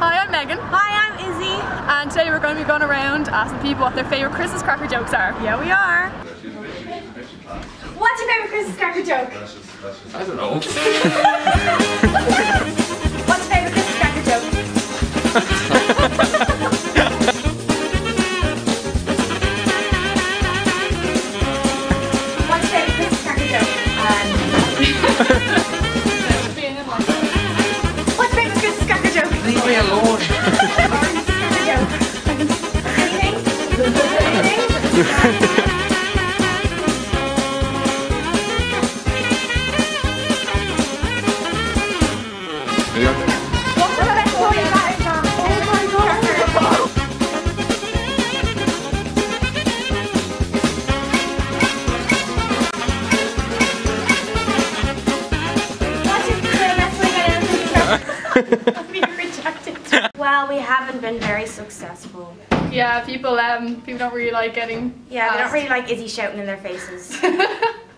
Hi, I'm Megan. Hi, I'm Izzy. And today we're going to be going around asking people what their favourite Christmas cracker jokes are. Yeah, we are. What's your favorite Christmas cracker joke? I don't know. different. Well, we haven't been very successful. Yeah, people um people don't really like getting Yeah, they don't really like Izzy shouting in their faces. it's really sad.